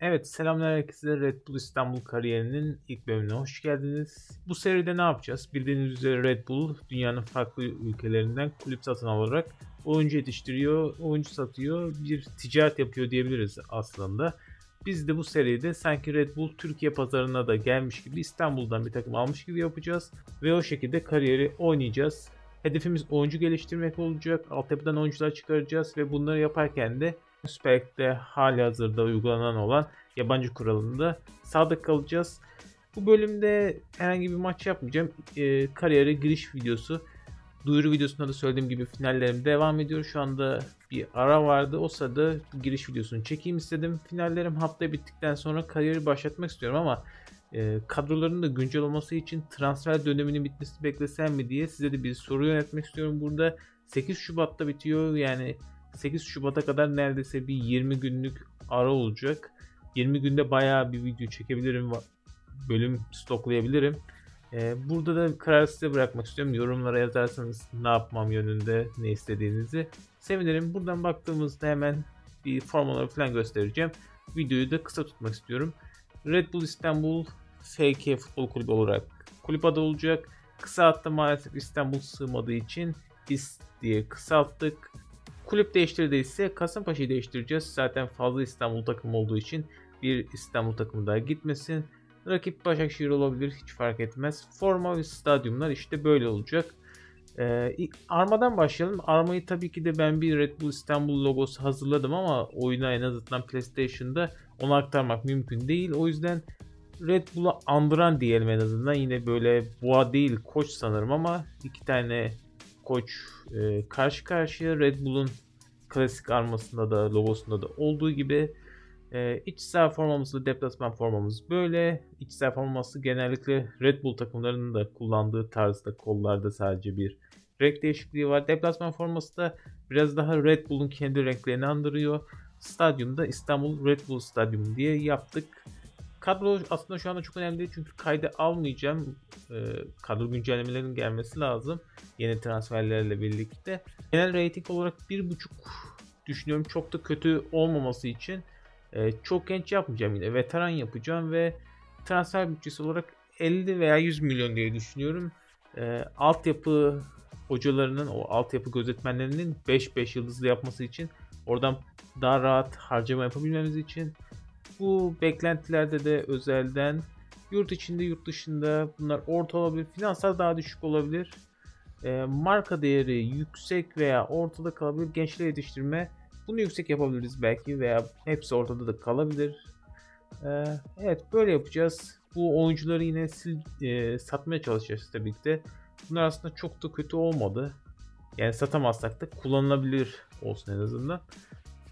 Evet, selamlar herkese. Red Bull İstanbul kariyerinin ilk bölümüne hoş geldiniz. Bu seride ne yapacağız? Bildiğiniz üzere Red Bull dünyanın farklı ülkelerinden kulüp satın alarak oyuncu yetiştiriyor, oyuncu satıyor, bir ticaret yapıyor diyebiliriz aslında. Biz de bu seride sanki Red Bull Türkiye pazarına da gelmiş gibi İstanbul'dan bir takım almış gibi yapacağız ve o şekilde kariyeri oynayacağız. Hedefimiz oyuncu geliştirmek olacak. Altyapıdan oyuncular çıkaracağız ve bunları yaparken de Lig'de hali hazırda uygulanan olan yabancı kuralında sadık kalacağız. Bu bölümde herhangi bir maç yapmayacağım. E, kariyere giriş videosu. Duyuru videosunda da söylediğim gibi finallerim devam ediyor. Şu anda bir ara vardı. O sırada giriş videosunu çekeyim istedim. Finallerim haftaya bittikten sonra kariyeri başlatmak istiyorum ama e, kadroların da güncel olması için transfer döneminin bitmesini beklesem mi diye size de bir soru yönetmek istiyorum burada. 8 Şubat'ta bitiyor yani 8 Şubat'a kadar neredeyse bir 20 günlük ara olacak. 20 günde bayağı bir video çekebilirim. Bölüm stoklayabilirim. Ee, burada da kararı size bırakmak istiyorum. Yorumlara yazarsanız ne yapmam yönünde ne istediğinizi sevinirim. Buradan baktığımızda hemen bir formaları falan göstereceğim. Videoyu da kısa tutmak istiyorum. Red Bull İstanbul FK Futbol Kulübü olarak kulüp adı olacak. Kısa hatta maalesef İstanbul sığmadığı için İS diye kısalttık. Kulüp değiştirdiyse Kasımpaşa'yı değiştireceğiz. Zaten fazla İstanbul takımı olduğu için bir İstanbul takımı daha gitmesin. Rakip Başakşehir olabilir hiç fark etmez. Forma ve stadyumlar işte böyle olacak. Ee, Arma'dan başlayalım. Arma'yı tabii ki de ben bir Red Bull İstanbul logosu hazırladım ama oyuna en azından PlayStation'da onu aktarmak mümkün değil. O yüzden Red Bull'u andıran diyelim en azından. Yine böyle boğa değil koç sanırım ama iki tane koç e, karşı karşıya Red Bull'un klasik armasında da logosunda da olduğu gibi e, iç saha formamızı deplasman formamız böyle. İç saha forması genellikle Red Bull takımlarının da kullandığı tarzda kollarda sadece bir renk değişikliği var. Deplasman forması da biraz daha Red Bull'un kendi renklerini andırıyor. Stadyumda İstanbul Red Bull Stadyum diye yaptık. Kadro aslında şu anda çok önemli değil çünkü kayda almayacağım. E, kadro güncellemelerinin gelmesi lazım. Yeni transferlerle birlikte. Genel rating olarak 1.5 düşünüyorum. Çok da kötü olmaması için e, çok genç yapmayacağım yine. Veteran yapacağım ve transfer bütçesi olarak 50 veya 100 milyon diye düşünüyorum. E, altyapı hocalarının, o altyapı gözetmenlerinin 5-5 yıldızlı yapması için oradan daha rahat harcama yapabilmemiz için bu beklentilerde de özelden yurt içinde yurt dışında bunlar orta olabilir. Finansal daha düşük olabilir. E, marka değeri yüksek veya ortada kalabilir. Gençleri yetiştirme bunu yüksek yapabiliriz belki veya hepsi ortada da kalabilir. E, evet böyle yapacağız. Bu oyuncuları yine sil, e, satmaya çalışacağız ki de. Bunlar aslında çok da kötü olmadı. Yani satamazsak da kullanılabilir olsun en azından.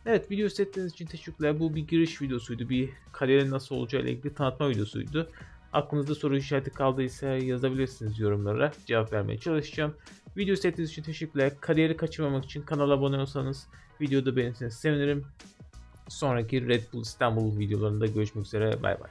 Evet video izlediğiniz için teşekkürler. Bu bir giriş videosuydu. Bir kariyerin nasıl olacağı ile ilgili tanıtma videosuydu. Aklınızda soru işareti kaldıysa yazabilirsiniz yorumlara. Cevap vermeye çalışacağım. Video izlediğiniz için teşekkürler. Kariyeri kaçırmamak için kanala abone olsanız videoda beğenirseniz sevinirim. Sonraki Red Bull İstanbul videolarında görüşmek üzere. Bay bay.